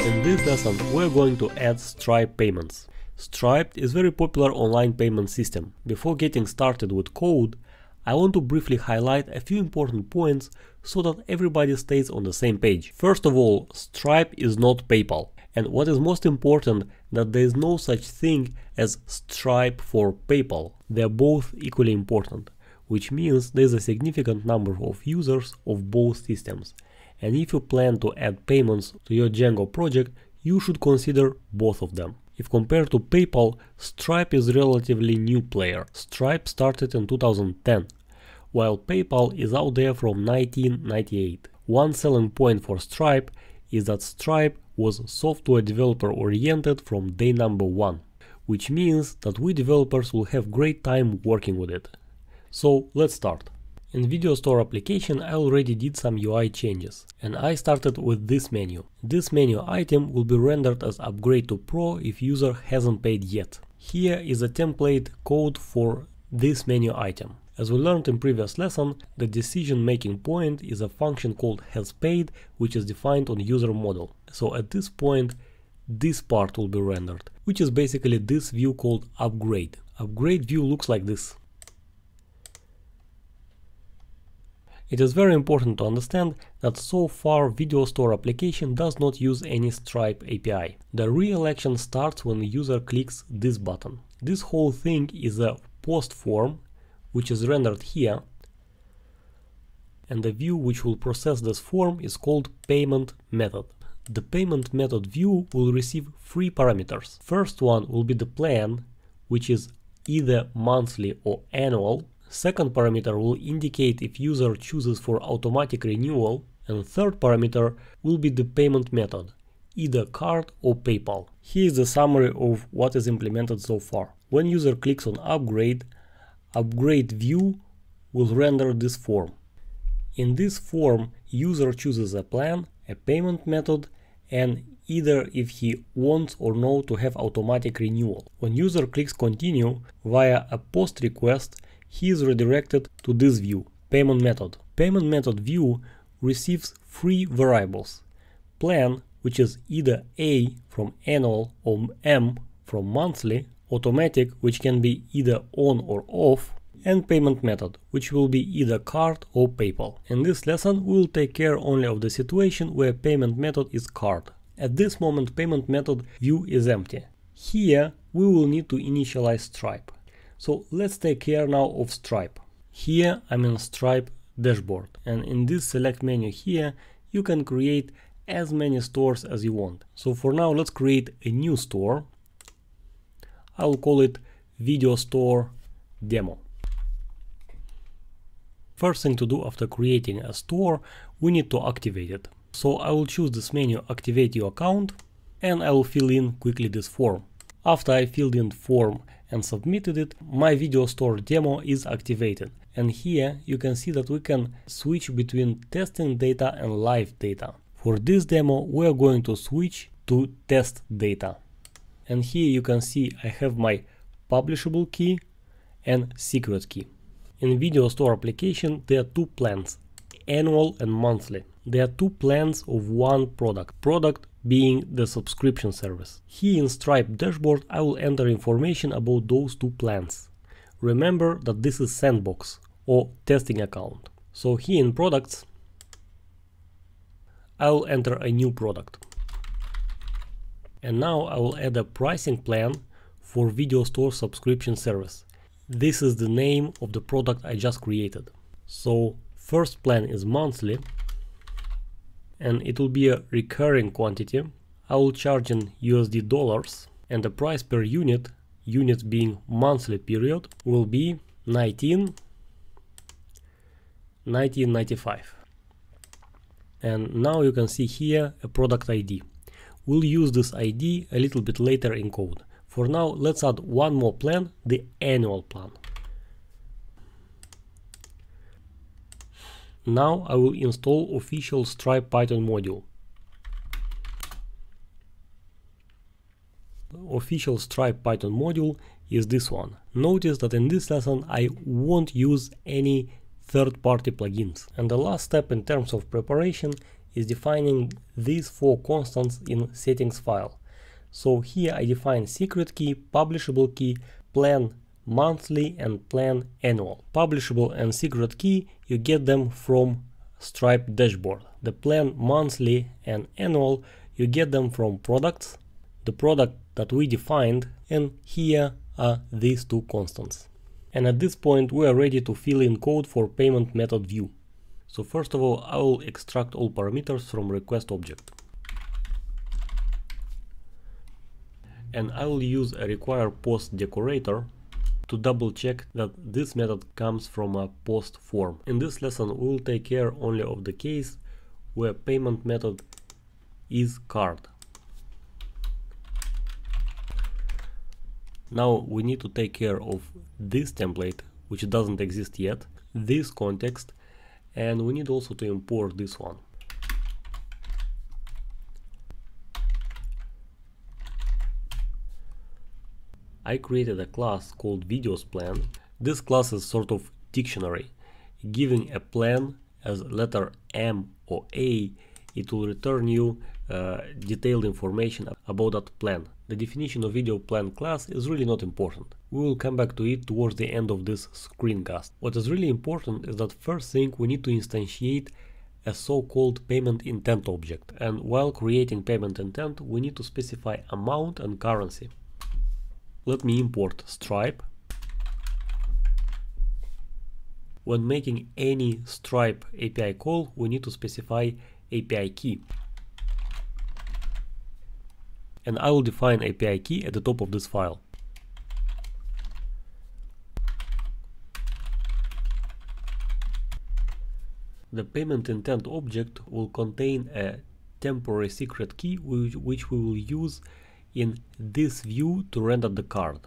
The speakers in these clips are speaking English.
In this lesson we're going to add Stripe payments. Stripe is a very popular online payment system. Before getting started with code, I want to briefly highlight a few important points so that everybody stays on the same page. First of all, Stripe is not PayPal. And what is most important, that there is no such thing as Stripe for PayPal. They are both equally important, which means there is a significant number of users of both systems. And if you plan to add payments to your Django project, you should consider both of them. If compared to PayPal, Stripe is relatively new player. Stripe started in 2010, while PayPal is out there from 1998. One selling point for Stripe is that Stripe was software developer oriented from day number one, which means that we developers will have great time working with it. So let's start. In Video Store application I already did some UI changes and I started with this menu. This menu item will be rendered as upgrade to Pro if user hasn't paid yet. Here is a template code for this menu item. As we learned in previous lesson, the decision making point is a function called hasPaid which is defined on user model. So at this point this part will be rendered, which is basically this view called upgrade. Upgrade view looks like this. It is very important to understand that so far Video Store application does not use any Stripe API. The real action starts when the user clicks this button. This whole thing is a post form which is rendered here and the view which will process this form is called payment method. The payment method view will receive three parameters. First one will be the plan which is either monthly or annual Second parameter will indicate if user chooses for automatic renewal and third parameter will be the payment method, either card or PayPal. Here is the summary of what is implemented so far. When user clicks on upgrade, upgrade view will render this form. In this form, user chooses a plan, a payment method, and either if he wants or no to have automatic renewal. When user clicks continue via a post request, he is redirected to this view, payment method. Payment method view receives three variables. Plan, which is either A from annual or M from monthly, automatic, which can be either on or off, and payment method, which will be either card or PayPal. In this lesson, we will take care only of the situation where payment method is card. At this moment, payment method view is empty. Here, we will need to initialize Stripe. So let's take care now of Stripe. Here I'm in Stripe dashboard and in this select menu here you can create as many stores as you want. So for now let's create a new store. I'll call it video store demo. First thing to do after creating a store, we need to activate it. So I will choose this menu activate your account and I will fill in quickly this form. After I filled in form and submitted it, my video store demo is activated. And here you can see that we can switch between testing data and live data. For this demo, we are going to switch to test data. And here you can see I have my publishable key and secret key. In Video Store application, there are two plans, annual and monthly. There are two plans of one product. Product being the subscription service. Here in Stripe dashboard I will enter information about those two plans. Remember that this is sandbox or testing account. So here in products I will enter a new product. And now I will add a pricing plan for Video Store subscription service. This is the name of the product I just created. So first plan is monthly and it will be a recurring quantity. I will charge in USD dollars and the price per unit, unit being monthly period, will be 19 1995. And now you can see here a product ID. We'll use this ID a little bit later in code. For now, let's add one more plan, the annual plan. Now I will install official Stripe Python module. Official Stripe Python module is this one. Notice that in this lesson I won't use any third-party plugins. And the last step in terms of preparation is defining these four constants in settings file. So here I define secret key, publishable key, plan monthly and plan annual. Publishable and secret key, you get them from Stripe dashboard. The plan monthly and annual, you get them from products, the product that we defined, and here are these two constants. And at this point we are ready to fill in code for payment method view. So first of all, I will extract all parameters from request object. And I will use a require post decorator to double check that this method comes from a post form. In this lesson we will take care only of the case where payment method is card. Now we need to take care of this template which doesn't exist yet, this context and we need also to import this one. I created a class called videos plan. This class is sort of dictionary. Giving a plan as letter M or A, it will return you uh, detailed information about that plan. The definition of video plan class is really not important. We will come back to it towards the end of this screencast. What is really important is that first thing we need to instantiate a so-called payment intent object and while creating payment intent we need to specify amount and currency. Let me import Stripe. When making any Stripe API call, we need to specify API key. And I will define API key at the top of this file. The payment intent object will contain a temporary secret key which we will use in this view to render the card.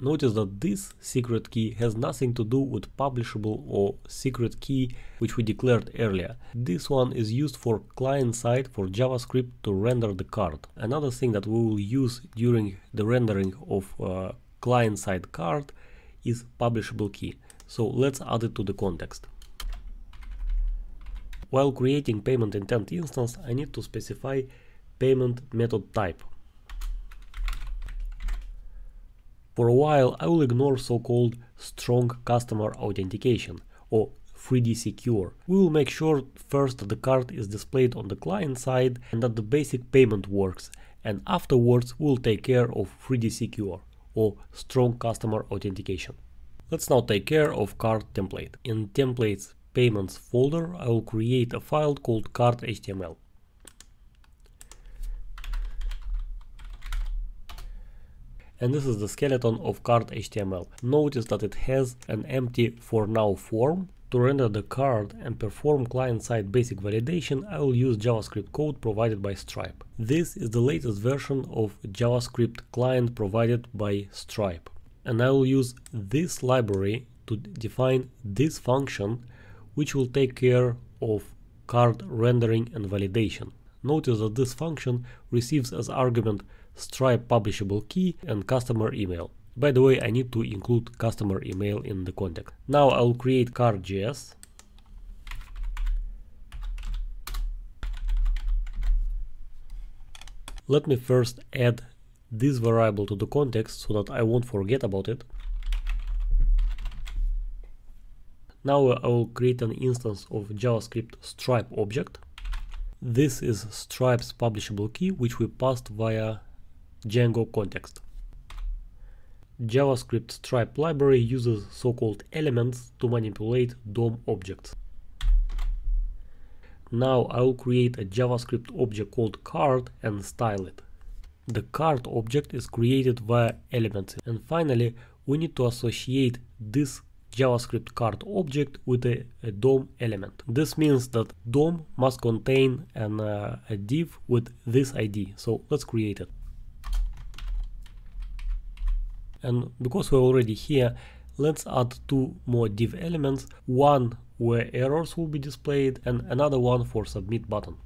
Notice that this secret key has nothing to do with publishable or secret key which we declared earlier. This one is used for client side for JavaScript to render the card. Another thing that we will use during the rendering of uh, client side card is publishable key. So let's add it to the context. While creating payment intent instance, I need to specify payment method type. For a while, I will ignore so-called strong customer authentication or 3D secure. We will make sure first that the card is displayed on the client side and that the basic payment works and afterwards we'll take care of 3D secure or strong customer authentication. Let's now take care of card template. In templates payments folder, I will create a file called card.html. And this is the skeleton of card.html. Notice that it has an empty for now form. To render the card and perform client-side basic validation, I will use JavaScript code provided by Stripe. This is the latest version of JavaScript client provided by Stripe. And I will use this library to define this function which will take care of card rendering and validation. Notice that this function receives as argument Stripe publishable key and customer email. By the way, I need to include customer email in the context. Now I'll create card.js. Let me first add this variable to the context so that I won't forget about it. Now I will create an instance of JavaScript Stripe object. This is Stripe's publishable key, which we passed via Django context. JavaScript Stripe library uses so-called elements to manipulate DOM objects. Now I will create a JavaScript object called card and style it. The card object is created via elements and finally we need to associate this JavaScript card object with a, a DOM element. This means that DOM must contain an, uh, a div with this ID. So let's create it. And because we're already here, let's add two more div elements, one where errors will be displayed and another one for submit button.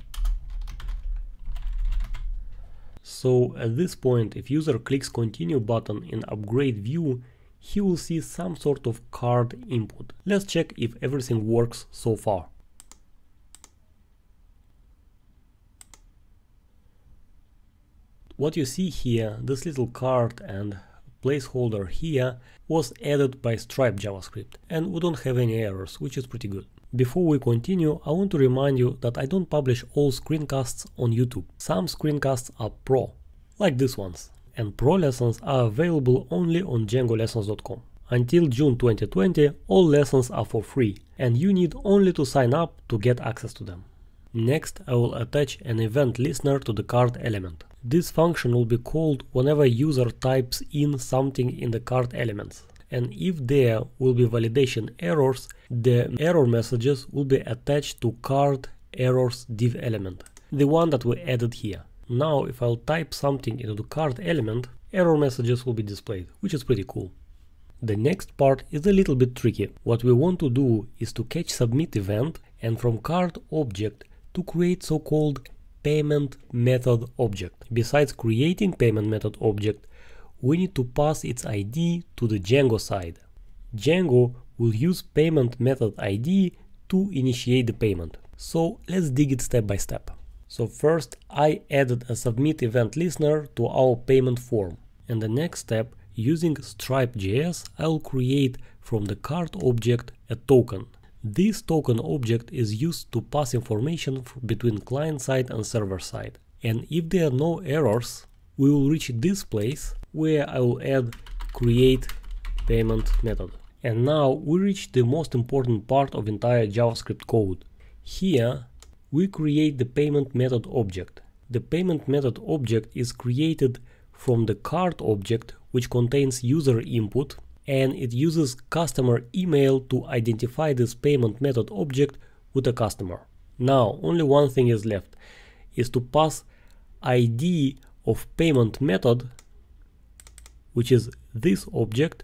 So at this point, if user clicks continue button in upgrade view, he will see some sort of card input. Let's check if everything works so far. What you see here, this little card and placeholder here was added by Stripe JavaScript and we don't have any errors, which is pretty good. Before we continue, I want to remind you that I don't publish all screencasts on YouTube. Some screencasts are pro, like these ones, and pro lessons are available only on djangolessons.com. Until June 2020, all lessons are for free, and you need only to sign up to get access to them. Next, I will attach an event listener to the card element. This function will be called whenever user types in something in the card elements and if there will be validation errors, the error messages will be attached to card errors div element, the one that we added here. Now if I'll type something into the card element, error messages will be displayed, which is pretty cool. The next part is a little bit tricky. What we want to do is to catch submit event and from card object to create so-called payment method object. Besides creating payment method object, we need to pass its ID to the Django side. Django will use payment method ID to initiate the payment. So let's dig it step by step. So first I added a submit event listener to our payment form. And the next step, using Stripe.js, I'll create from the card object a token. This token object is used to pass information between client side and server side. And if there are no errors, we will reach this place where I will add create payment method. And now we reach the most important part of entire JavaScript code. Here we create the payment method object. The payment method object is created from the card object which contains user input and it uses customer email to identify this payment method object with a customer. Now only one thing is left is to pass ID of payment method which is this object,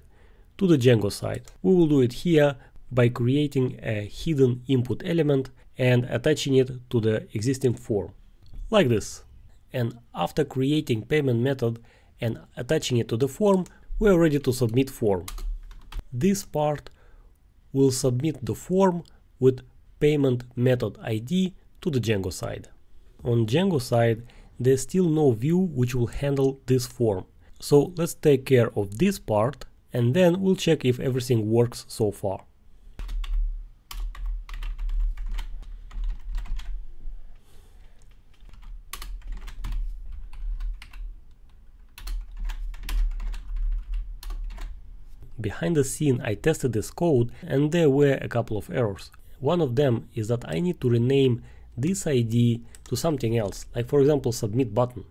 to the Django side. We will do it here by creating a hidden input element and attaching it to the existing form, like this. And after creating payment method and attaching it to the form, we are ready to submit form. This part will submit the form with payment method ID to the Django side. On Django side, there's still no view which will handle this form. So let's take care of this part and then we'll check if everything works so far. Behind the scene I tested this code and there were a couple of errors. One of them is that I need to rename this ID to something else, like for example submit button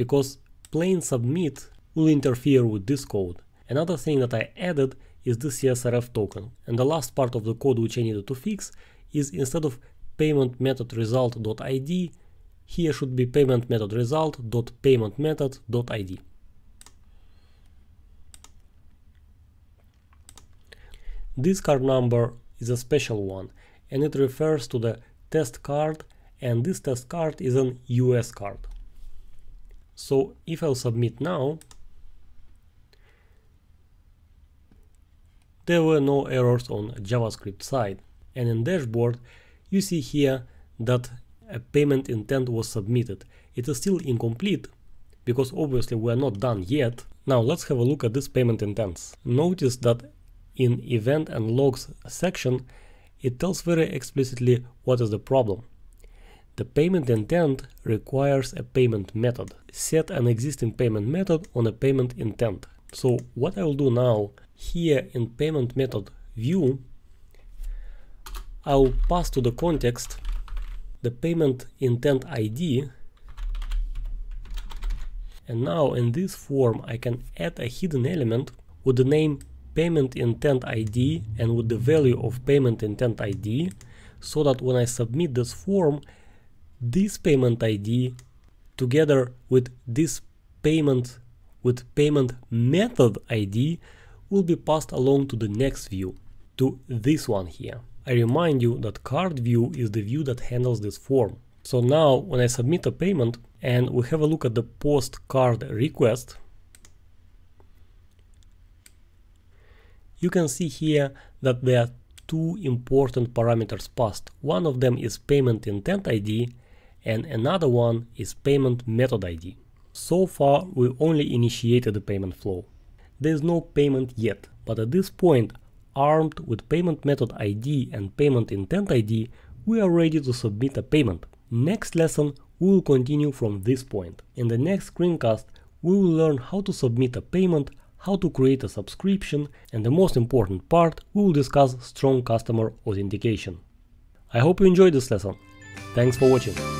because plain submit will interfere with this code. Another thing that I added is the CSRF token. And the last part of the code which I needed to fix is instead of payment method result.id, here should be payment method result.payment method.id. This card number is a special one and it refers to the test card and this test card is an US card. So if I'll submit now, there were no errors on JavaScript side. And in dashboard, you see here that a payment intent was submitted. It is still incomplete because obviously we are not done yet. Now let's have a look at this payment intents. Notice that in event and logs section, it tells very explicitly what is the problem. The payment intent requires a payment method. Set an existing payment method on a payment intent. So what I will do now, here in payment method view, I will pass to the context the payment intent ID and now in this form I can add a hidden element with the name payment intent ID and with the value of payment intent ID so that when I submit this form this payment ID together with this payment with payment method ID will be passed along to the next view, to this one here. I remind you that card view is the view that handles this form. So now when I submit a payment and we have a look at the post card request, you can see here that there are two important parameters passed. One of them is payment intent ID and another one is payment method ID. So far we only initiated the payment flow. There is no payment yet, but at this point, armed with payment method ID and payment intent ID, we are ready to submit a payment. Next lesson we will continue from this point. In the next screencast, we will learn how to submit a payment, how to create a subscription, and the most important part, we will discuss strong customer authentication. I hope you enjoyed this lesson. Thanks for watching.